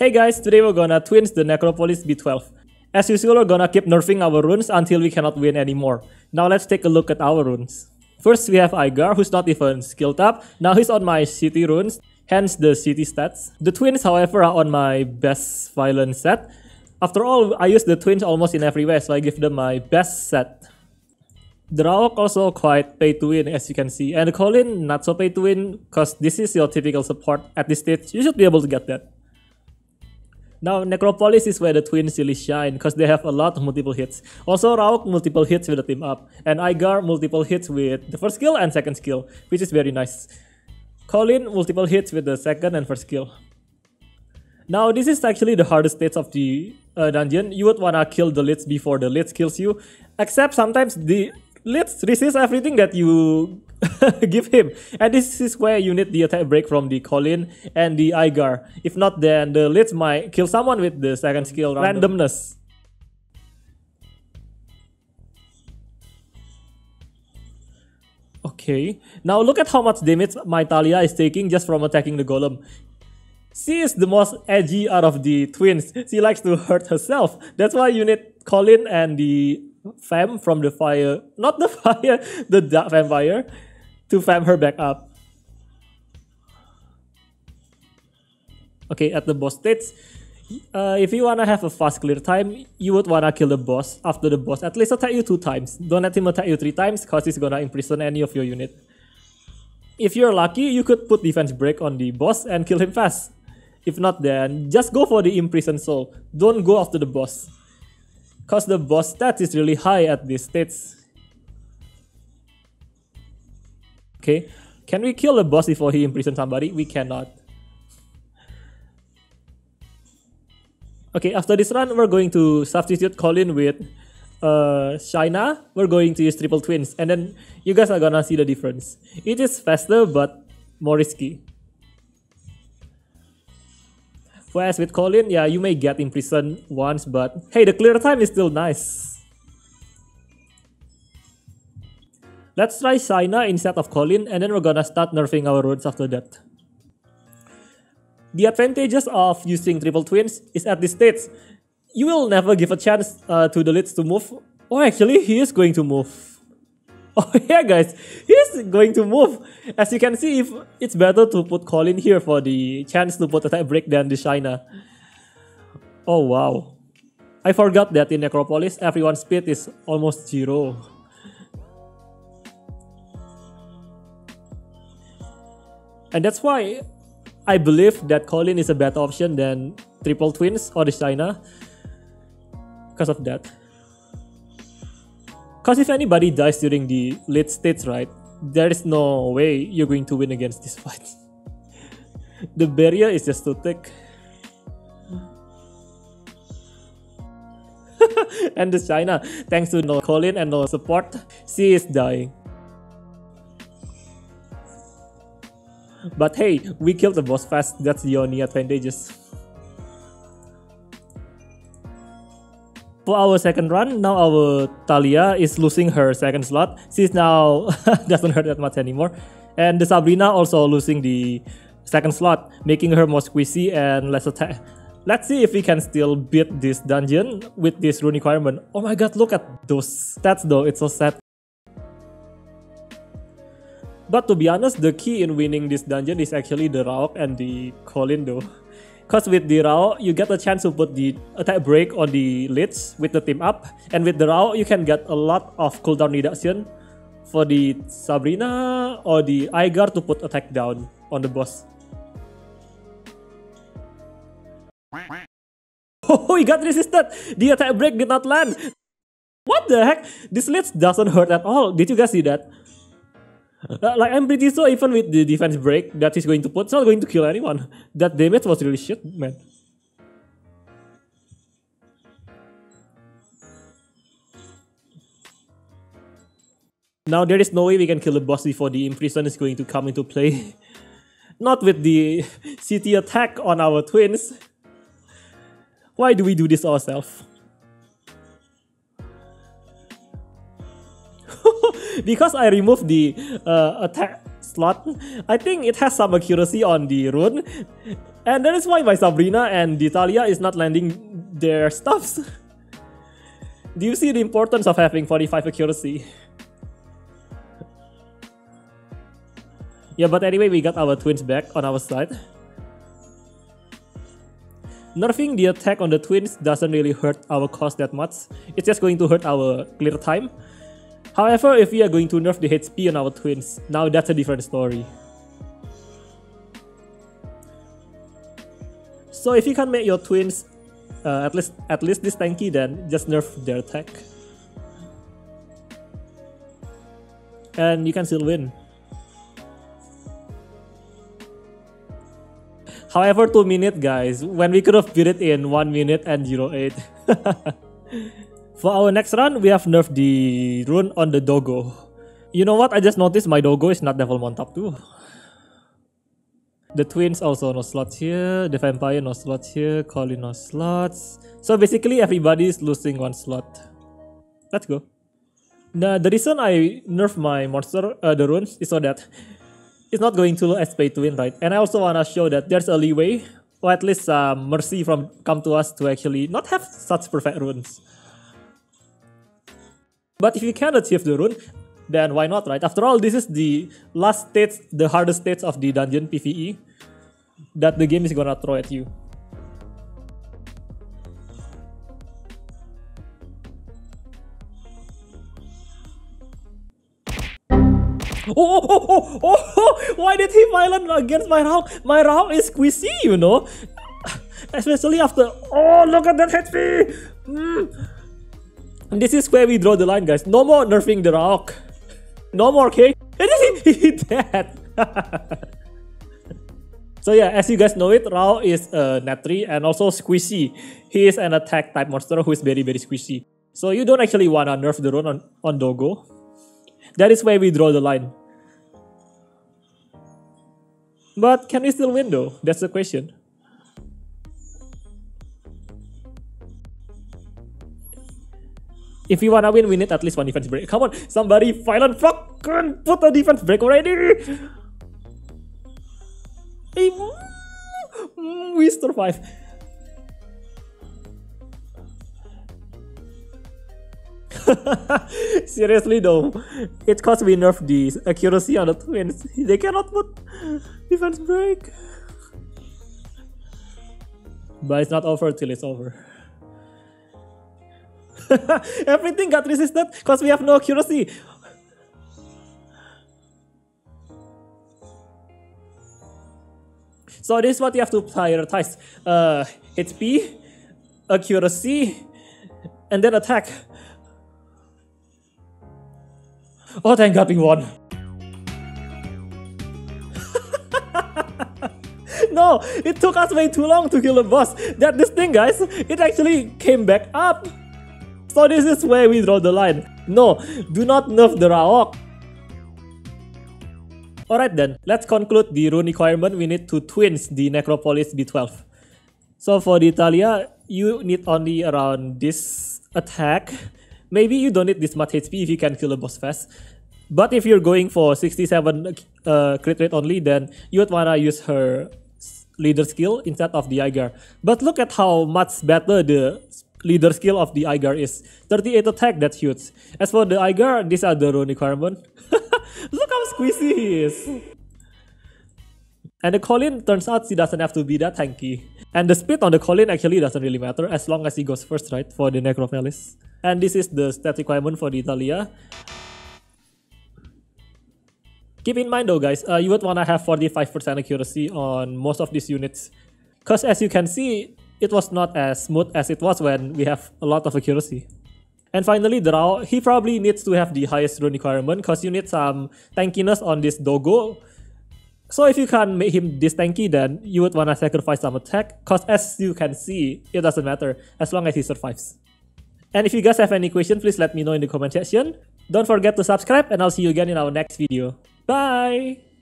Hey guys, today we're gonna twins the Necropolis B12. As usual, we're gonna keep nerfing our runes until we cannot win anymore. Now let's take a look at our runes. First, we have Igar, who's not even skilled up. Now he's on my city runes, hence the city stats. The twins, however, are on my best violent set. After all, I use the twins almost in every way, so I give them my best set. The Raoq also quite pay to win as you can see, and the Colin not so pay to win, cause this is your typical support at this stage, you should be able to get that. Now, Necropolis is where the twins really shine because they have a lot of multiple hits. Also, Raoq multiple hits with the team up, and Igar multiple hits with the first skill and second skill, which is very nice. Colin multiple hits with the second and first skill. Now, this is actually the hardest stage of the uh, dungeon. You would wanna kill the Lich before the Lich kills you, except sometimes the Lich resists everything that you give him. And this is where you need the attack break from the Colin and the Igar. If not, then the Lich might kill someone with the second skill randomness. Okay, now look at how much damage my Talia is taking just from attacking the golem. She is the most edgy out of the twins. She likes to hurt herself. That's why you need Colin and the fam from the fire, not the fire, the dark vampire, to fam her back up. Okay, at the boss stage, uh, if you wanna have a fast clear time, you would wanna kill the boss after the boss at least attack you two times. Don't let him attack you three times, cause he's gonna imprison any of your unit. If you're lucky, you could put defense break on the boss and kill him fast. If not, then just go for the imprison soul. Don't go after the boss. Cause the boss stat is really high at this stage. Okay, can we kill the boss before he imprisons somebody? We cannot. Okay, after this run, we're going to substitute Colin with uh, Shaina. We're going to use triple twins, and then you guys are gonna see the difference. It is faster, but more risky. Whereas with Colin, yeah, you may get imprisoned once, but hey, the clear time is still nice. Let's try Shaina instead of Colin and then we're gonna start nerfing our runes after that. The advantages of using triple twins is at this stage, you will never give a chance uh, to the leads to move. Oh, actually, he is going to move. Oh yeah guys, he's going to move. As you can see, if it's better to put Colin here for the chance to put attack break than the Shaina. Oh wow. I forgot that in Necropolis, everyone's speed is almost zero. And that's why I believe that Colin is a better option than Triple Twins or the Shaina. Because of that. Because if anybody dies during the late states, right, there is no way you're going to win against this fight. the barrier is just too thick. and the Shaina, thanks to no Colin and no support, she is dying. But hey, we killed the boss fast, that's the only advantages. For our second run, now our Talia is losing her second slot. She's now doesn't hurt that much anymore. And the Sabrina also losing the second slot, making her more squishy and less attack. Let's see if we can still beat this dungeon with this rune requirement. Oh my god, look at those stats though, it's so sad. But to be honest, the key in winning this dungeon is actually the Raoq and the Colin though. Cause with the Raoq, you get a chance to put the attack break on the Lich with the team up. And with the Rauh, you can get a lot of cooldown reduction for the Sabrina or the Igar to put attack down on the boss. Oh, he got resisted! The attack break did not land! What the heck? This Lich doesn't hurt at all. Did you guys see that? Like I'm pretty sure even with the defense break that he's going to put, it's not going to kill anyone. That damage was really shit, man. Now there is no way we can kill the boss before the imprison is going to come into play. not with the city attack on our twins. Why do we do this ourselves? because I removed the uh, attack slot, I think it has some accuracy on the rune. And that is why my Sabrina and Ditalia is not landing their stuffs. Do you see the importance of having 45 accuracy? yeah, but anyway, we got our twins back on our side. Nerfing the attack on the twins doesn't really hurt our cost that much. It's just going to hurt our clear time. However, if we are going to nerf the HP on our twins, now that's a different story. So if you can make your twins uh, at least at least this tanky, then just nerf their attack. And you can still win. However, 2 minute guys, when we could have beat it in 1 minute and 08. For our next run, we have nerfed the rune on the Dogo. You know what, I just noticed my Dogo is not level 1 top 2. The twins also no slots here, the vampire no slots here, Colin no slots. So basically everybody is losing one slot. Let's go. Now the reason I nerf my monster, uh, the runes, is so that it's not going to as pay to win, right? And I also wanna show that there's a leeway, or at least uh, mercy from come to us to actually not have such perfect runes. But if you can achieve the rune, then why not, right? After all, this is the last stage, the hardest stage of the dungeon PvE that the game is gonna throw at you. Oh, oh, oh, oh, oh, oh, why did he violent against my Raoq? My Raoq is squishy, you know? Especially after, oh, look at that HP! Mm. And this is where we draw the line, guys. No more nerfing the rock. No more, he dead. so yeah, as you guys know it, Raoq is a nat 3 and also squishy. He is an attack type monster who is very very squishy. So you don't actually wanna nerf the rune on, on Dogo. That is where we draw the line. But can we still win though? That's the question. If we wanna win, we need at least one defense break. Come on, somebody violent fucking put a defense break already! Mm, we survive. Seriously though, it's cause we nerf the accuracy on the twins. They cannot put defense break. But it's not over till it's over. Everything got resisted because we have no accuracy. So this is what you have to prioritize. Uh, HP, accuracy, and then attack. Oh, thank God we won. no, it took us way too long to kill the boss. That this thing, guys, it actually came back up. So this is where we draw the line. No, do not nerf the Raoq. Alright then, let's conclude the rune requirement. We need to twins the Necropolis B12. So for the Italia, you need only around this attack. Maybe you don't need this much HP if you can kill a boss fast. But if you're going for 67 uh, crit rate only, then you would wanna use her leader skill instead of the Igar. But look at how much better the leader skill of the Igar is. 38 attack, that's huge. As for the Igar, these are the rune requirement. Look how squeezy he is. And the Colin, turns out he doesn't have to be that tanky. And the speed on the Colin actually doesn't really matter as long as he goes first, right, for the Necropolis. And this is the stat requirement for the Italia. Keep in mind though guys, uh, you would wanna have 45% accuracy on most of these units. Cause as you can see, it was not as smooth as it was when we have a lot of accuracy. And finally, Raoq, he probably needs to have the highest rune requirement because you need some tankiness on this Dogo. So if you can't make him this tanky, then you would wanna sacrifice some attack because as you can see, it doesn't matter as long as he survives. And if you guys have any questions, please let me know in the comment section. Don't forget to subscribe and I'll see you again in our next video. Bye!